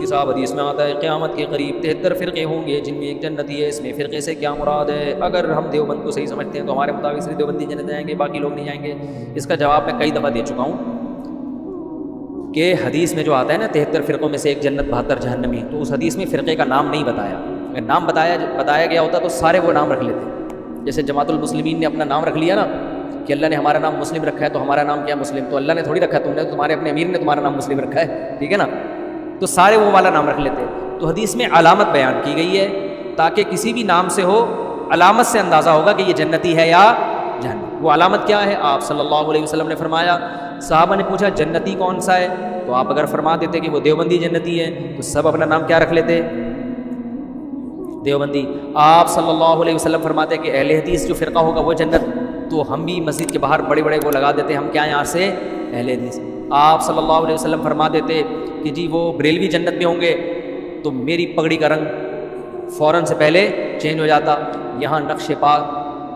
साहब हदीस में आता है, क़्यामत के करीब तिहत्तर फ़िरक़े होंगे, जिनमें एक जन्नती है, इसमें फ़िरक़े से क्या मुराद है? अगर हम देवबंद को सही समझते हैं तो हमारे मुताबिक सिर्फ़ देवबंदी जन्नत जाएँगे बाकी लोग नहीं जाएँगे इसका जवाब मैं कई दफ़ा दे चुका हूँ कि हदीस में जो आता है ना, तिहत्तर फ़िरक़ों में से एक जन्नत बहत्तर जहन्नमी तो उस हदीस में फ़िरक़े का नाम नहीं बताया। अगर नाम बताया बताया गया होता तो सारे वो नाम रख लेते। जैसे जमातुलमसलिमीन ने अपना नाम रख लिया ना, कि अल्लाह ने हमारा नाम मुस्लिम रखा है तो हमारा नाम क्या मुस्लिम? तो अल्लाह ने थोड़ी रखा तुमने तो तुम्हारे अपने अमीर ने तुम्हारा नाम मुस्लिम रखा है, ठीक है ना? तो सारे वो वाला नाम रख लेते तो हदीस में अलामत बयान की गई है, ताकि किसी भी नाम से हो, अलामत से अंदाज़ा होगा कि ये जन्नती है या जहन्नम। वो अलामत क्या है? आप सल्लल्लाहु अलैहि वसल्लम ने फरमाया, साहबा ने पूछा, जन्नती कौन सा है? तो आप अगर फरमा देते कि वो देवबंदी जन्नती है तो सब अपना नाम क्या रख लेते? देवबंदी। आप सल्लल्लाहु अलैहि वसल्लम फरमाते कि अहले हदीस जो फ़िरका होगा वो जन्नत तो हम भी मस्जिद के बाहर बड़े बड़े वो लगा देते, हम क्या यहाँ से? अहले हदीस। आप सल्लल्लाहु अलैहि वसल्लम फरमा देते कि जी वो बरेलवी जन्नत में होंगे तो मेरी पगड़ी का रंग फ़ौर से पहले चेंज हो जाता। यहाँ नक्श पाक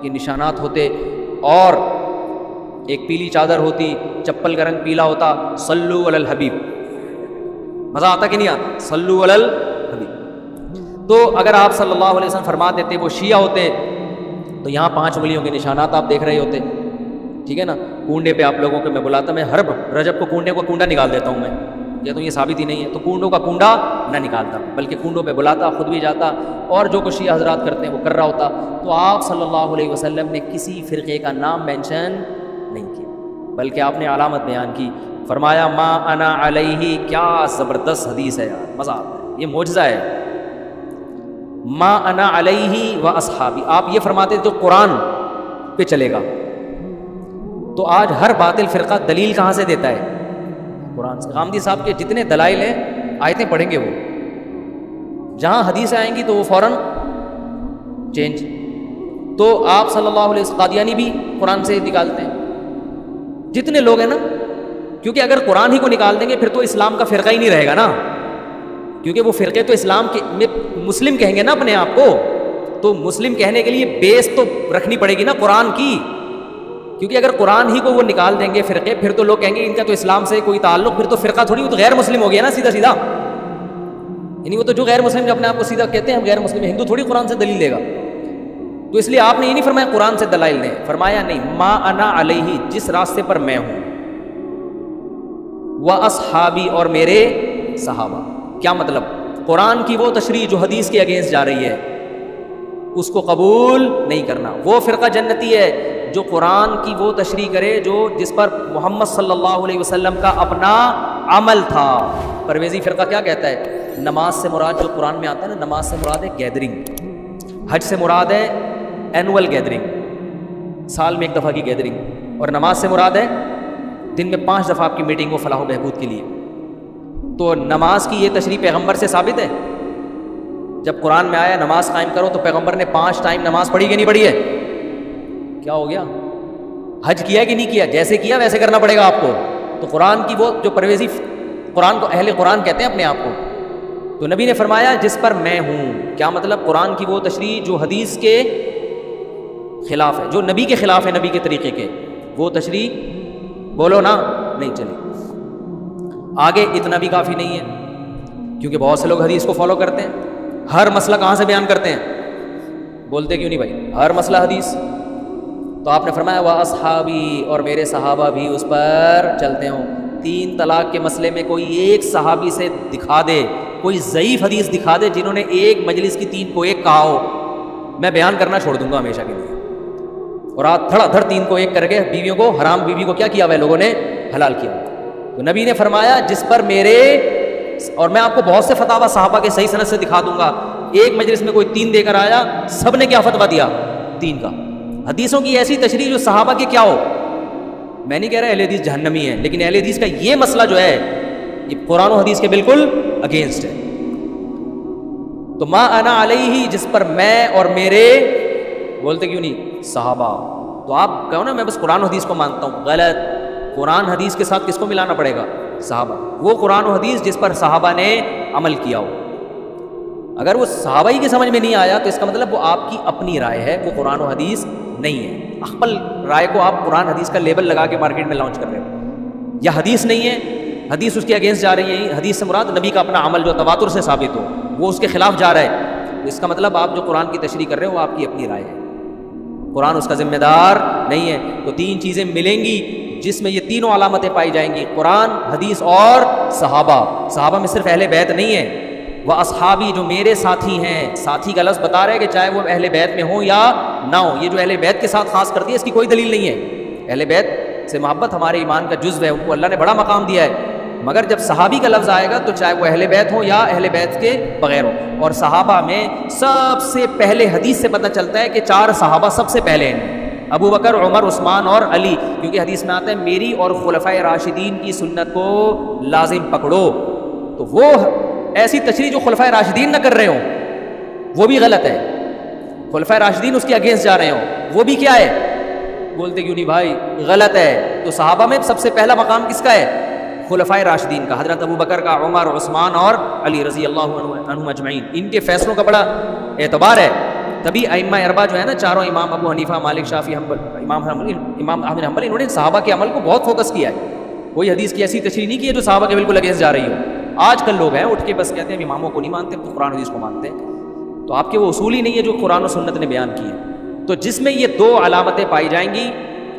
के निशानात होते और एक पीली चादर होती, चप्पल का रंग पीला होता, सल्लू अलल हबीब। मज़ा आता कि नहीं आता? सल्लू अलल हबीब। तो अगर आप सल्लल्लाहु अलैहि वसल्लम फरमा देते वो शिया होते तो यहाँ पाँच उंगलियों के निशानात आप देख रहे होते। ठीक है ना? कूंडे पे आप लोगों को मैं बुलाता, मैं हर रजब को कूंडे को कूंडा निकाल देता हूँ मैं। या तो ये साबित ही नहीं है तो कुंडों का कुंडा न निकालता, बल्कि कुंडों पे बुलाता, खुद भी जाता, और जो कुछ हजरात करते हैं वो कर रहा होता। तो आप सल्लल्लाहु अलैहि वसल्लम ने किसी फ़िरक़े का नाम मेंशन नहीं किया, बल्कि आपने अलामत बयान की। फरमाया, माँ अना अलैहि क्या ज़बरदस्त हदीस है यार, मज़ा आता है, ये मोजा है। माँ अना अलैहि व असहाबी आप ये फरमाते जो कुरान पे चलेगा। तो आज हर बातिल फ़िरका दलील कहाँ से देता है? कुरान से। गामदी साहब के जितने दलाइल हैं, आयतें पढ़ेंगे वो। जहाँ हदीसें आएँगी तो वो फ़ौर चेंज तो आप सल्लल्लाहु अलैहि कादियानी भी कुरान से निकालते हैं। जितने लोग हैं ना, क्योंकि अगर कुरान ही को निकाल देंगे, फिर तो इस्लाम का फ़िरका ही नहीं रहेगा ना। क्योंकि वो फ़िरके तो इस्लाम के में मुस्लिम कहेंगे ना अपने आप को तो मुस्लिम कहने के लिए बेस तो रखनी पड़ेगी ना कुरान की। क्योंकि अगर कुरान ही को वो निकाल देंगे फ़िरके, फिर तो लोग कहेंगे, इनका तो इस्लाम से कोई ताल्लुक, फिर तो फ़िरका थोड़ी, वो तो गैर मुस्लिम हो गया ना सीधा सीधा। यानी वो तो जो गैर मुस्लिम अपने आप को सीधा कहते हैं हम गैर मुस्लिम हिंदू थोड़ी कुरान से दलील देगा। तो इसलिए आपने ये नहीं फरमाया कुरान से दलाइल ने फरमाया नहीं, माँ अना अलही, जिस रास्ते पर मैं हूँ, वह असहाबी और मेरे सहाबा। क्या मतलब? कुरान की वो तशरी जो हदीस के अगेंस्ट जा रही है, उसको कबूल नहीं करना। वो फ़िरका जन्नती है जो कुरान की वो तशरी करे, जो जिस पर मोहम्मद सल्लल्लाहु अलैहि वसल्लम का अपना अमल था। परवेज़ी फ़िरका क्या कहता है? नमाज़ से मुराद जो कुरान में आता है ना, नमाज़ से मुराद है गैदरिंग हज से मुराद है एनुअल गैदरिंग साल में एक दफ़ा की गैदरिंग और नमाज़ से मुराद है दिन में पाँच दफ़ा आपकी मीटिंग हो फलाह बहबूद के लिए। तो नमाज़ की ये तशरी पैगंबर से साबित है? जब कुरान में आया, नमाज़ कायम करो तो पैगंबर ने पाँच टाइम नमाज़ पढ़ी कि नहीं पढ़ी है? क्या हो गया? हज किया कि नहीं किया? जैसे किया, वैसे करना पड़ेगा आपको। तो कुरान की वो जो परवेजी कुरान को, अहले कुरान कहते हैं अपने आप को। तो नबी ने फरमाया, जिस पर मैं हूँ। क्या मतलब? कुरान की वो तशरी जो हदीस के खिलाफ है, जो नबी के खिलाफ है, नबी के तरीके के, वो तशरी बोलो ना, नहीं चली। आगे इतना भी काफ़ी नहीं है, क्योंकि बहुत से लोग हदीस को फॉलो करते हैं। हर मसला कहाँ से बयान करते हैं? बोलते क्यों नहीं भाई? हर मसला हदीस। तो आपने फरमाया, वह, असहाबी और मेरे सहाबा भी उस पर चलते हों। तीन तलाक के मसले में कोई एक सहाबी से दिखा दे, कोई ज़यीफ़ हदीस दिखा दे जिन्होंने एक मजलिस की तीन को एक कहा हो। मैं बयान करना छोड़ दूँगा हमेशा के लिए। और आज धड़ाधड़ तीन को एक करके बीवियों को, हराम बीवी को क्या किया हुआ लोगों ने? हलाल किया। तो नबी ने फरमाया, जिस पर मेरे और मैं आपको बहुत से फतावा साहबा के सही सनत से दिखा दूँगा। एक मजलिस में कोई तीन देकर आया सबने क्या फतवा दिया? तीन का। हदीसों की ऐसी तशरी जो सहाबा के क्या हो? मैं नहीं कह रहा अहल हदीस जहन्नमी है, लेकिन अहल हदीस का ये मसला जो है, ये कुरान हदीस के बिल्कुल अगेंस्ट है। तो माँ अना अलई ही जिस पर मैं और मेरे, बोलते क्यों नहीं? सहाबा तो आप कहो ना, मैं बस कुरान हदीस को मानता हूँ। गलत। कुरान हदीस के साथ किसको मिलाना पड़ेगा? साहबा। वो कुरान हदीस जिस पर साहबा ने अमल किया हो। अगर वो सहाबा ही के समझ में नहीं आया तो इसका मतलब वो आपकी अपनी राय है, वो कुरान और हदीस नहीं है। अकबल राय को आप कुरान हदीस का लेबल लगा के मार्केट में लॉन्च कर रहे हो। या हदीस नहीं है, हदीस उसके अगेंस्ट जा रही है, हदीस से मुराद नबी का अपना अमल जो तवातुर से साबित हो, वो उसके खिलाफ जा रहा है। तो इसका मतलब आप जो कुरान की तशरी कर रहे हो, वो आपकी अपनी राय है। कुरान उसका जिम्मेदार नहीं है। तो तीन चीज़ें मिलेंगी, जिसमें ये तीनों अलामतें पाई जाएँगी, कुरान, हदीस और सहाबा। सहाबा में सिर्फ़ अहले बैत नहीं है। वह असहाबी जो मेरे साथी हैं, साथी का लफ्ज़ बता रहे हैं कि चाहे वो अहले बैत में हो या ना हो, ये जो अहले बैत के साथ खास करती है, इसकी कोई दलील नहीं है। अहले बैत से मोहब्बत हमारे ईमान का जुज्व है उनको अल्लाह ने बड़ा मकाम दिया है। मगर जब सहाबी का लफ्ज़ आएगा तो चाहे वो अहले बैत हो या अहले बैत के बगैर हो। और सहाबा में सबसे पहले हदीस से पता चलता है कि चार सहाबा सबसे पहले हैं। अबू बकर, उमर, उस्मान और अली, क्योंकि हदीस में आता है, मेरी और खुलफ़ा राशिदीन की सुन्नत को लाजिम पकड़ो। तो वो ऐसी तशरी जो खुलफ़ा राशिदीन ना कर रहे हो, वो भी गलत है। खुलफ़ा राशिदीन उसके अगेंस्ट जा रहे हो, वो भी क्या है? बोलते क्यों नहीं भाई? गलत है। तो साहबा में सबसे पहला मकाम किसका है? खुलफ़ा राशिदीन का, हज़रत अबू बकर का, उमर, उस्मान और अली रज़ी अल्लाह अजमैन इनके फ़ैसलों का बड़ा एतबार है। तभी अम्मा अरबा जो है ना, चारों इमाम अबू हनीफ़ा, मालिक शाफ़ी, हम्बल, इमाम इमाम अहमद हम्बल, इन्होंने साहबा के अमल को बहुत फोकस किया है। कोई हदीस की ऐसी तशरी नहीं की है जो साहबा के बिल्कुल अगेंस्ट जा रही हो। आजकल लोग हैं, उठ के बस कहते हैं इमामों को नहीं मानते तो कुरान हदीस को मानते हैं। तो आपके वो उसूल ही नहीं है जो कुरान और सुन्नत ने बयान किए। तो जिसमें ये दो अलामतें पाई जाएँगी,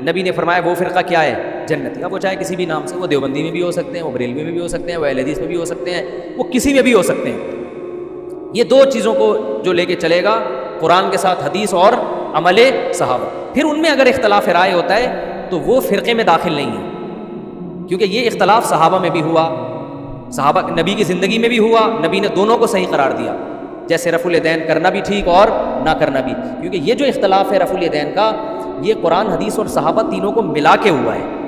नबी ने फरमाया, वो फ़िरका क्या है? जन्नती अब वो चाहे किसी भी नाम से, वो देवबंदी में भी हो सकते हैं, वो बरेलवी में भी हो सकते हैं, वो अहदीस में भी हो सकते हैं, वो किसी में भी हो सकते हैं। ये दो चीज़ों को जो लेके चलेगा, कुरान के साथ हदीस और अमल सहाबा फिर उनमें अगर इख्तलाफ राय होता है तो वो फ़िरक़े में दाखिल नहीं है, क्योंकि ये इख्तलाफ सहाबा में भी हुआ सहाबा नबी की ज़िंदगी में भी हुआ, नबी ने दोनों को सही करार दिया। जैसे रफुल दैन करना भी ठीक और ना करना भी। क्योंकि ये जो इख्तलाफ है रफुल दैन का, ये कुरान, हदीस और सहाबा तीनों को मिला के हुआ है।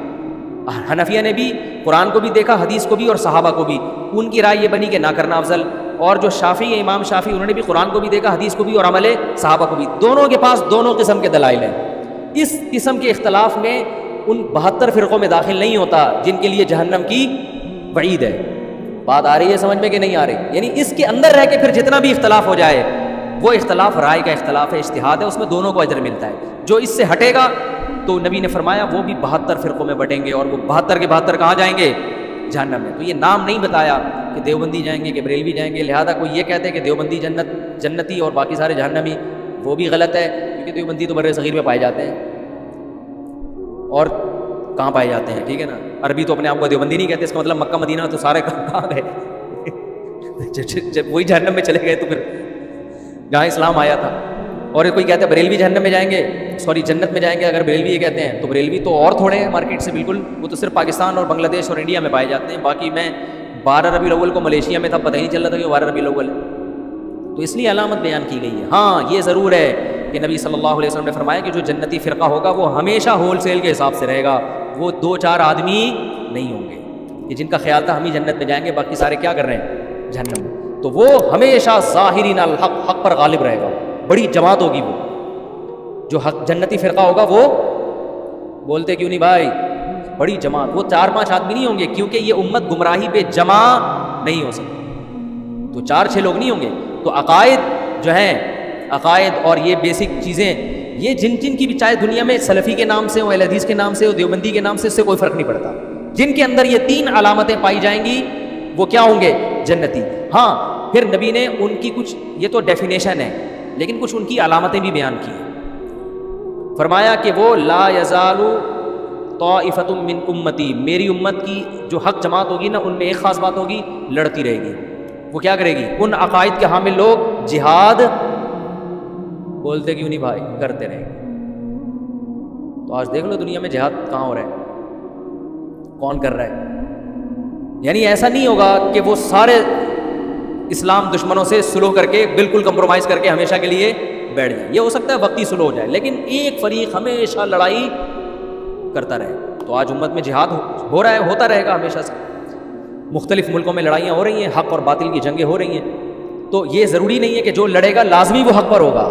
हनफिया ने भी, कुरान को भी देखा, हदीस को भी और सहाबा को भी। उनकी राय ये बनी कि ना करना अफजल। और जो शाफ़ी है इमाम शाफ़ी, उन्होंने भी कुरान को भी देखा, हदीस को भी और अमल सहाबा को भी। दोनों के पास दोनों किस्म के दलाइल हैं। इस किस्म के इख्तलाफ में उन बहत्तर फ़िरक़ों में दाखिल नहीं होता, जिनके लिए जहन्नम की वईद है। बात आ रही है, समझ में कि नहीं आ रही? यानी इसके अंदर रह के फिर जितना भी इख्तलाफ हो जाए, वो इख्तलाफ, राय का इख्तलाफ है, इश्तिहाद है, उसमें दोनों को अजर मिलता है। जो इससे हटेगा तो नबी ने फरमाया, वो भी बहत्तर फ़िरक़ों में बटेंगे और वो बहत्तर के बहत्तर कहाँ जाएँगे? जहन्नम में। तो ये नाम नहीं बताया कि देवबंदी जाएँगे, कि बरेलवी जाएँगे, लिहाजा कोई ये कहते हैं कि देवबंदी जन्नत, जन्नती और बाकी सारे जहन्नमी, वो भी गलत है, क्योंकि देवबंदी तो बर सग़ीर में पाए जाते हैं। और कहाँ पाए जाते हैं, ठीक है ना? अरबी तो अपने आप को देवबंदी नहीं कहते, इसका मतलब मक्का, मदीना तो सारे कहाँ गए जब वही जहन्नम में चले गए तो फिर जहाँ इस्लाम आया था। और कोई कहते हैं, बरेलवी जहन्नम में जाएँगे? सॉरी, जन्नत में जाएँगे, अगर बरेलवी ये कहते हैं तो बरेलवी तो और थोड़े हैं मार्केट से, बिल्कुल। वो तो सिर्फ़ पाकिस्तान और बांग्लादेश और इंडिया में पाए जाते हैं। बाकी मैं बारह रबी अव्वल को मलेशिया में था, पता ही नहीं चल रहा था कि बारह रबी अव्वल तो इसलिए अलामत बयान की गई है। हाँ ये ज़रूर है कि नबी सल्लल्लाहु अलैहि वसल्लम ने फरमाया कि जो जन्नती फ़िरका होगा, वो हमेशा होल सेल के हिसाब से रहेगा। वो दो चार आदमी नहीं होंगे। कि जिनका ख्याल था हम ही जन्नत में जाएँगे, बाकी सारे क्या कर रहे हैं? जहन्नम। तो वो हमेशा ज़ाहिरी हक हक पर गालिब रहेगा। बड़ी जमात होगी वो। जो हक, जन्नती फ़िरका होगा वो बोलते क्यों नहीं भाई? बड़ी जमात। वो चार पाँच आदमी नहीं होंगे, क्योंकि ये उम्मत गुमराही पे जमा नहीं हो सकती। तो चार छह लोग नहीं होंगे। तो अकायद जो हैं, अकायद और ये बेसिक चीज़ें ये जिन जिन की भी चाहे दुनिया में सलफ़ी के नाम से हो हदीस के नाम से हो, देवबंदी के नाम से इससे कोई फ़र्क नहीं पड़ता। जिनके अंदर ये तीन अलामतें पाई जाएँगी, वो क्या होंगे? जन्नती। हाँ फिर नबी ने उनकी कुछ, ये तो डेफिनेशन है, लेकिन कुछ उनकी अलामतें भी बयान की फरमाया कि वो, ला यजालू तोफ़तुम मिन उम्मती। मेरी उम्मत की जो हक जमात होगी ना, उनमें एक ख़ास बात होगी, लड़ती रहेगी। वो क्या करेगी? उन अकायद के हामिल लोग जिहाद बोलते क्यों नहीं भाई? करते रहेंगे तो आज देख लो दुनिया में जिहाद कहाँ हो रहा है? कौन कर रहा है? यानी ऐसा नहीं होगा कि वो सारे इस्लाम दुश्मनों से स्लो करके बिल्कुल कंप्रोमाइज़ करके हमेशा के लिए बैठ जाए। ये हो सकता है वक्ती स्लो हो जाए लेकिन एक फरीक हमेशा लड़ाई करता रहे। तो आज उम्मत में जिहाद हो, हो रहा है होता रहेगा हमेशा से। मुख्तलिफ़ मुल्कों में लड़ाइयाँ हो रही हैं हक और बातिल की जंगें हो रही हैं। तो ये ज़रूरी नहीं है कि जो लड़ेगा लाजमी वो हक पर होगा।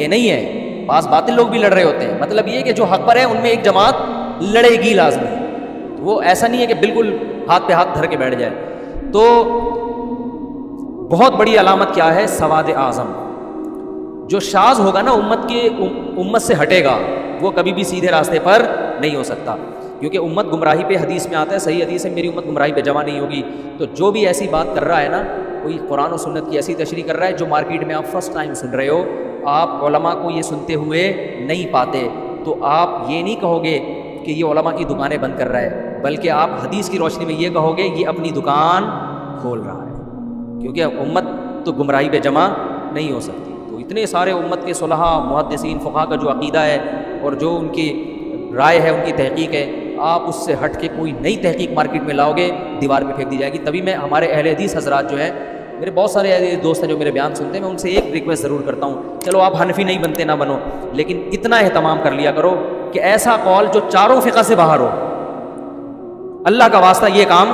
ये नहीं है। पास बातिल लोग भी लड़ रहे होते हैं। मतलब ये कि जो हक पर है, उनमें एक जमात लड़ेगी लाजमी। तो वो ऐसा नहीं है कि बिल्कुल हाथ पे हाथ धर के बैठ जाए। तो बहुत बड़ी अलामत क्या है? सवाद आज़म। जो शाज होगा ना उम्मत के उम्मत से हटेगा, वो कभी भी सीधे रास्ते पर नहीं हो सकता। क्योंकि उम्मत गुमराही पे हदीस में आता है, सही हदीस है, मेरी उम्मत गुमराही पे जमा नहीं होगी। तो जो भी ऐसी बात कर रहा है ना, कोई कुरान और सुन्नत की ऐसी तशरी कर रहा है, जो मार्केट में आप फ़र्स्ट टाइम सुन रहे हो आप ओलमा को ये सुनते हुए नहीं पाते तो आप ये नहीं कहोगे कि ये ओलमा की दुकानें बंद कर रहा है, बल्कि आप हदीस की रोशनी में ये कहोगे, ये अपनी दुकान खोल रहा है। क्योंकि उम्मत तो गुमराही पे जमा नहीं हो सकती। तो इतने सारे उम्मत के सुलह मुहदसिन फ़ुहा का जो अकीदा है और जो उनकी राय है, उनकी तहकीक है, आप उससे हट के कोई नई तहकीक मार्केट में लाओगे, दीवार पे फेंक दी जाएगी। तभी मैं, हमारे अहल हदीस हजरात जो है मेरे बहुत सारे दोस्त हैं जो मेरे बयान सुनते हैं, मैं उनसे एक रिक्वेस्ट ज़रूर करता हूँ। चलो, आप हनफी नहीं बनते, ना बनो। लेकिन इतना अहतमाम कर लिया करो कि ऐसा कॉल जो चारों फ़िका से बाहर हो। अल्लाह का वास्ता ये काम